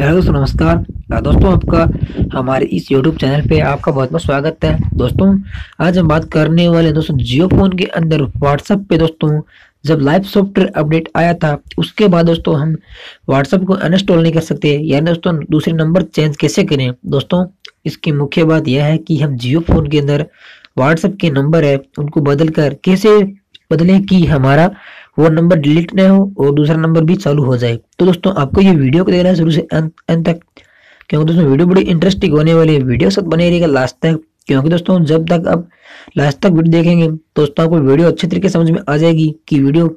Hello दोस्तों नमस्कार। दोस्तों, आपका, हमारे इस YouTube चैनल पे आपका बहुत बहुत स्वागत है। दोस्तों, आज हम बात करने वाले दोस्तों जियो फ़ोन के अंदर WhatsApp पे। दोस्तों, जब लाइव सॉफ्टवेयर अपडेट आया था, उसके बाद दोस्तों हम WhatsApp को अनस्टॉल नहीं कर सकते, यानी दोस्तों दूसरे नंबर चेंज कैसे करें? दोस्तों, इसकी मुख्य बात यह है कि हम जियो फ़ोन के अंदर व्हाट्सएप के नंबर है, उनको बदल कर कैसे बदलें कि हमारा वो नंबर डिलीट ना हो और दूसरा नंबर भी चालू हो जाए। तो दोस्तों, आपको ये वीडियो को देखना है शुरू से अंत तक, क्योंकि दोस्तों वीडियो बड़ी इंटरेस्टिंग होने वाली है। वीडियो सब बने रहेगा लास्ट तक, क्योंकि दोस्तों जब तक आप लास्ट तक वीडियो देखेंगे, दोस्तों आपको वीडियो अच्छे तरीके समझ में आ जाएगी कि वीडियो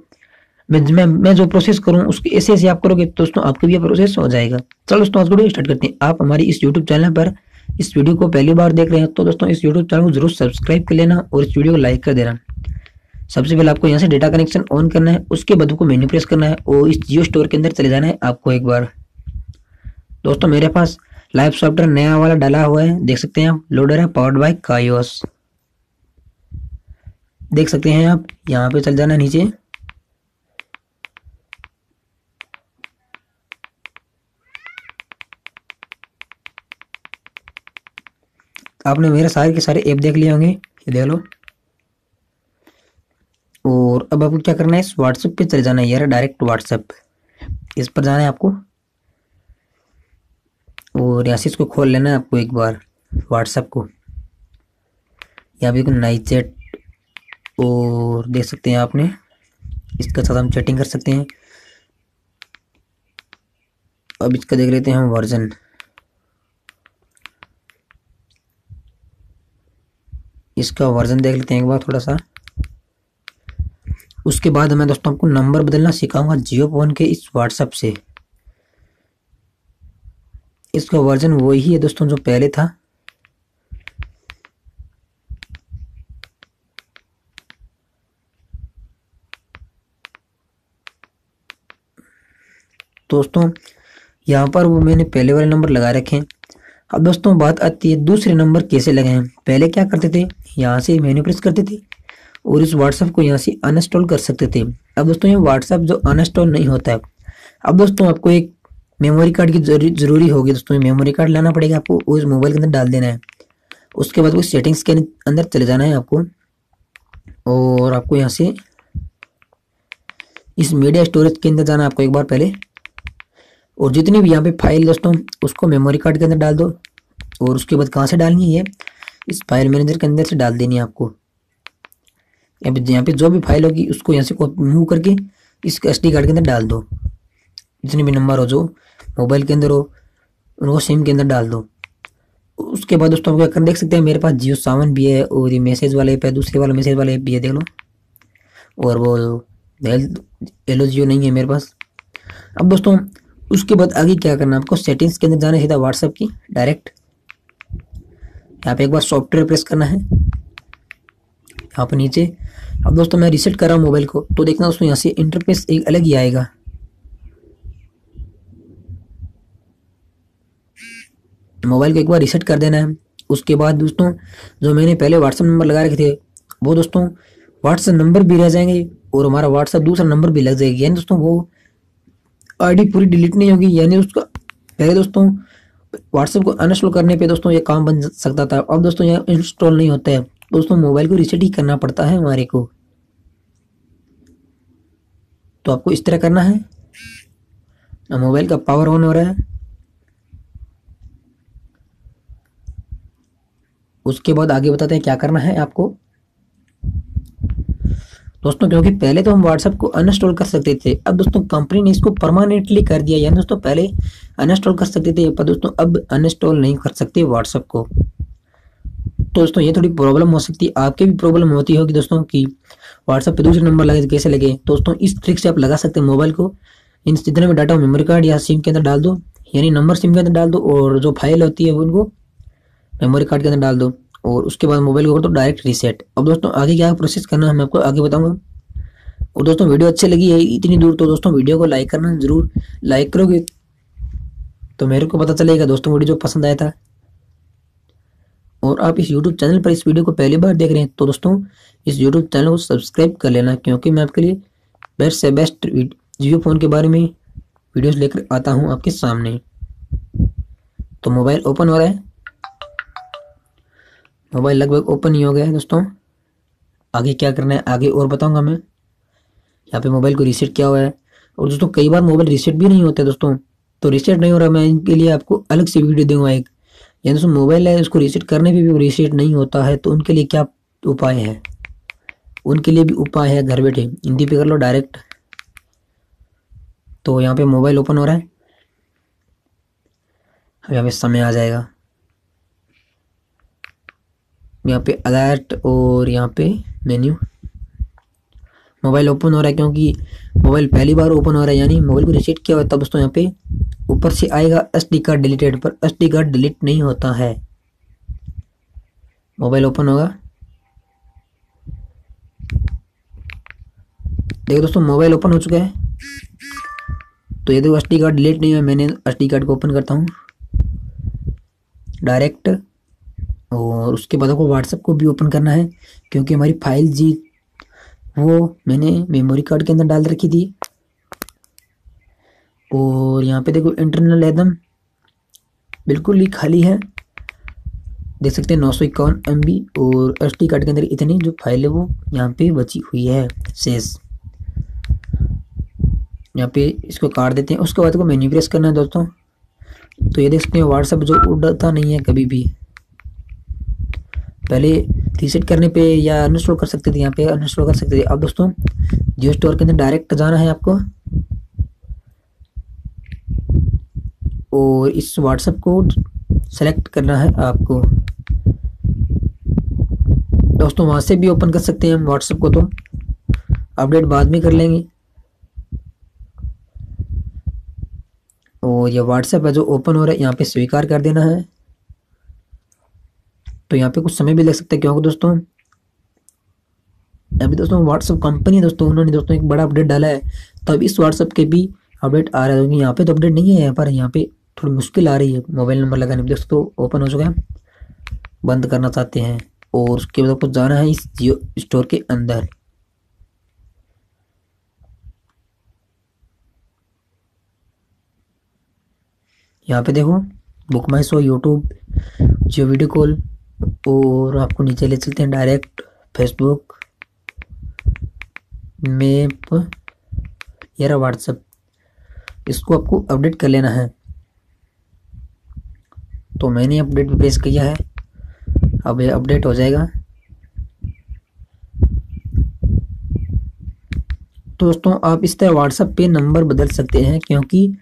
मैं मैं जो प्रोसेस करूँ, उसके ऐसे ऐसे आप करोगे, दोस्तों आपका भी प्रोसेस हो जाएगा। चलो दोस्तों, आज वीडियो स्टार्ट करते हैं। आप हमारी इस यूट्यूब चैनल पर इस वीडियो को पहली बार देख रहे हैं तो दोस्तों इस यूट्यूब चैनल को ज़रूर सब्सक्राइब कर लेना और इस वीडियो को लाइक कर देना। सबसे पहले आपको यहाँ से डेटा कनेक्शन ऑन करना है, उसके बाद आपको मेन्यू प्रेस करना है और इस जियो स्टोर के अंदर चले जाना है आपको एक बार। दोस्तों, मेरे पास लाइव सॉफ्टवेयर नया वाला डाला हुआ है, देख सकते हैं आप लोडर है पावर्ड बाय कायोस देख सकते हैं आप, यहाँ पे चल जाना नीचे। आपने मेरे सारे के सारे ऐप देख लिए होंगे, ये देख लो। और अब आपको क्या करना है? इस व्हाट्सएप पे चले जाना है यार डायरेक्ट व्हाट्सएप इस पर जाना है आपको। और यहाँ से इसको खोल लेना है आपको एक बार व्हाट्सएप को। यहाँ भी नाई चैट और देख सकते हैं आपने। इसके साथ हम चैटिंग कर सकते हैं। अब इसका देख लेते हैं हम वर्जन इसका वर्जन देख लेते हैं एक बार थोड़ा सा। उसके बाद मैं दोस्तों आपको नंबर बदलना सिखाऊँगा जियो फ़ोन के इस व्हाट्सएप से। इसका वर्जन वही है दोस्तों जो पहले था। दोस्तों, यहाँ पर वो मैंने पहले वाले नंबर लगा रखे हैं। अब दोस्तों बात आती है दूसरे नंबर कैसे लगाएँ पहले क्या करते थे? यहाँ से मेन्यू प्रेस करते थे। और इस व्हाट्सएप को यहाँ से अनइंस्टॉल कर सकते थे। अब दोस्तों, ये व्हाट्सएप जो अनइंस्टॉल नहीं होता है। अब दोस्तों, आपको एक मेमोरी कार्ड की ज़रूरी होगी। दोस्तों मेमोरी कार्ड लाना पड़ेगा आपको उस मोबाइल के अंदर डाल देना है। उसके बाद वो सेटिंग्स के अंदर चले जाना है आपको। और आपको यहाँ से इस मीडिया स्टोरेज के अंदर जाना आपको एक बार पहले। और जितनी भी यहाँ पे फ़ाइल दोस्तों, उसको मेमोरी कार्ड के अंदर डाल दो। और उसके बाद कहाँ से डालनी है? इस फ़ाइल मैनेजर के अंदर से डाल देनी है आपको। यहाँ पे यहाँ पे जो भी फ़ाइल होगी, उसको यहाँ से मूव करके इस एसडी कार्ड के अंदर डाल दो। जितने भी नंबर हो जो मोबाइल के अंदर हो, उनको सिम के अंदर डाल दो। उसके बाद दोस्तों क्या कर, देख सकते हैं मेरे पास जियो सावन भी है और ये मैसेज वाले ऐप है, दूसरे वाला मैसेज वाला ऐप भी है, देख लो। और वो एलो जियो नहीं है मेरे पास। अब दोस्तों, उसके बाद आगे क्या करना आपको सेटिंग्स के अंदर जाना सीधा व्हाट्सएप की डायरेक्ट यहाँ पे एक बार सॉफ्टवेयर प्रेस करना है। यहाँ पर नीचे अब दोस्तों मैं रिसेट कर रहा हूँ मोबाइल को तो देखना दोस्तों यहाँ से इंटरफेस एक अलग ही आएगा। मोबाइल को एक बार रिसेट कर देना है। उसके बाद दोस्तों, जो मैंने पहले व्हाट्सअप नंबर लगा रखे थे, वो दोस्तों व्हाट्सएप नंबर भी रह जाएँगे और हमारा व्हाट्सएप दूसरा नंबर भी लग जाएगी। यानी दोस्तों वो आईडी पूरी डिलीट नहीं होगी। यानी उसका पहले दोस्तों व्हाट्सएप को अनइंस्टॉल करने पे दोस्तों ये काम बन सकता था। अब दोस्तों यह इंस्टॉल नहीं होता है। दोस्तों मोबाइल को रिसेट ही करना पड़ता है हमारे को। तो आपको इस तरह करना है। मोबाइल का पावर ऑन हो रहा है। उसके बाद आगे बताते हैं क्या करना है आपको। दोस्तों, क्योंकि पहले तो हम व्हाट्सएप को अनइंस्टॉल कर सकते थे, अब दोस्तों कंपनी ने इसको परमानेंटली कर दिया। यानी दोस्तों, पहले अनइंस्टॉल कर सकते थे, पर दोस्तों, अब अनइंस्टॉल नहीं कर सकते व्हाट्सएप को। तो दोस्तों, ये थोड़ी प्रॉब्लम हो सकती है। आपके भी प्रॉब्लम होती होगी दोस्तों कि व्हाट्सएप पे दूसरे नंबर लगे तो कैसे लगे? दोस्तों, इस ट्रिक से आप लगा सकते हैं मोबाइल को। इन जितने भी डाटा मेमोरी कार्ड या सिम के अंदर डाल दो, यानी नंबर सिम के अंदर डाल दो और जो फ़ाइल होती है उनको मेमोरी कार्ड के अंदर डाल दो और उसके बाद मोबाइल को कर दो डायरेक्ट रीसेट अब दोस्तों, आगे क्या प्रोसेस करना है, मैं आपको आगे बताऊँगा। और दोस्तों, वीडियो अच्छी लगी है, इतनी दूर तो दोस्तों वीडियो को लाइक करना ज़रूर लाइक करोगे तो मेरे को पता चलेगा दोस्तों वीडियो जो पसंद आया था। और आप इस यूट्यूब चैनल पर इस वीडियो को पहली बार देख रहे हैं तो दोस्तों, इस यूट्यूब चैनल को सब्सक्राइब कर लेना, क्योंकि मैं आपके लिए बेस्ट से बेस्ट जियो फ़ोन के बारे में वीडियोस लेकर आता हूँ आपके सामने। तो मोबाइल ओपन हो रहा है। मोबाइल लगभग ओपन ही हो गया है, दोस्तों। आगे क्या करना है, आगे और बताऊँगा मैं। यहाँ पे मोबाइल को रीसेट किया हुआ है। और दोस्तों, कई बार मोबाइल रीसेट भी नहीं होता, दोस्तों। तो रीसेट नहीं हो रहा, मैं इनके लिए आपको अलग से वीडियो दूँगा एक। या दोस्तों मोबाइल है, उसको रीसेट करने पे भी रीसेट नहीं होता है तो उनके लिए क्या उपाय है? उनके लिए भी उपाय है घर बैठे। हिंदी पे कर लो डायरेक्ट तो यहाँ पे मोबाइल ओपन हो रहा है। अब यहाँ पे समय आ जाएगा। यहाँ पे अलर्ट और यहाँ पे मेन्यू मोबाइल ओपन हो रहा है क्योंकि मोबाइल पहली बार ओपन हो रहा है, यानी मोबाइल को रिसेट किया हुआ है, तब दोस्तों यहाँ पे ऊपर से आएगा एस डी कार्ड डिलीटेड पर एस डी कार्ड डिलीट नहीं होता है। मोबाइल ओपन होगा। देखो दोस्तों, मोबाइल ओपन हो चुका है। तो ये देखो एस कार्ड डिलीट नहीं हुआ मैंने एस डी कार्ड को ओपन करता हूँ। डायरेक्ट और उसके बाद आपको व्हाट्सएप को भी ओपन करना है, क्योंकि हमारी फ़ाइल जी वो मैंने मेमोरी कार्ड के अंदर डाल रखी थी। और यहाँ पे देखो इंटरनल एकदम बिल्कुल ही खाली है। देख सकते हैं नौ सौ इक्यावन एम बी और एस कार्ड के अंदर इतनी जो फ़ाइल है वो यहाँ पे बची हुई है शेष यहाँ पे इसको काट देते हैं। उसके बाद को मेन्यू प्रेस करना है दोस्तों। तो ये देख सकते हैं व्हाट्सएप जो उड़ता नहीं है कभी भी। पहले रीसेट करने पे या अनइंस्टॉल कर सकते थे, यहाँ पे अनइंस्टॉल कर सकते थे। अब दोस्तों, जियो स्टोर के अंदर डायरेक्ट जाना है आपको। और इस व्हाट्सएप को सेलेक्ट करना है आपको। दोस्तों, वहाँ से भी ओपन कर सकते हैं हम व्हाट्सएप को तो। अपडेट बाद में कर लेंगे। और ये व्हाट्सएप है जो ओपन हो रहा है, यहाँ पे स्वीकार कर देना है। तो यहाँ पे कुछ समय भी लग सकता है। क्योंकि दोस्तों, अभी दोस्तों व्हाट्सएप कंपनी दोस्तों, उन्होंने दोस्तों एक बड़ा अपडेट डाला है। तो अब इस व्हाट्सएप के भी अपडेट आ रहा है। यहाँ पे तो अपडेट नहीं है यहाँ पर, यहाँ पे थोड़ी मुश्किल आ रही है। मोबाइल नंबर लगाने में दोस्तों ओपन हो चुका है। बंद करना चाहते हैं और उसके बाद आपको जाना है इस जियो स्टोर के अंदर। यहाँ पे देखो book my show YouTube Jio video call और आपको नीचे ले चलते हैं डायरेक्ट फेसबुक मेप या व्हाट्सएप इसको आपको अपडेट कर लेना है। तो मैंने अपडेट भी पेश किया है। अब ये अपडेट हो जाएगा। तो दोस्तों, आप इस तरह व्हाट्सएप पे नंबर बदल सकते हैं, क्योंकि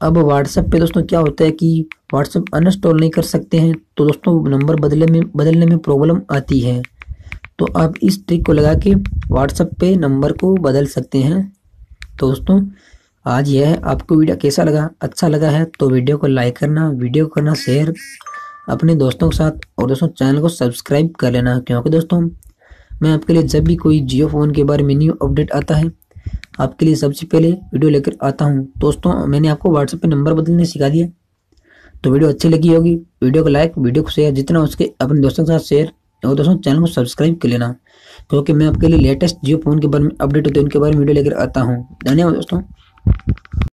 अब व्हाट्सएप पे दोस्तों क्या होता है कि व्हाट्सएप अनइंस्टॉल नहीं कर सकते हैं तो दोस्तों नंबर बदलने में बदलने में प्रॉब्लम आती है। तो आप इस ट्रिक को लगा के व्हाट्सएप पे नंबर को बदल सकते हैं। तो दोस्तों, आज यह है। आपको वीडियो कैसा लगा? अच्छा लगा है तो वीडियो को लाइक करना, वीडियो करना शेयर अपने दोस्तों के साथ और दोस्तों चैनल को सब्सक्राइब कर लेना। क्योंकि दोस्तों, मैं आपके लिए जब भी कोई जियो फ़ोन के बारे में न्यू अपडेट आता है आपके लिए सबसे पहले वीडियो लेकर आता हूँ। दोस्तों, मैंने आपको व्हाट्सएप पे नंबर बदलने सिखा दिया। तो वीडियो अच्छी लगी होगी, वीडियो को लाइक वीडियो को शेयर जितना उसके अपने दोस्तों के साथ शेयर और दोस्तों चैनल को सब्सक्राइब कर लेना, क्योंकि मैं आपके लिए लेटेस्ट जियो फ़ोन के बारे में अपडेट होते हैं, उनके बारे में वीडियो लेकर आता हूँ। धन्यवाद दोस्तों।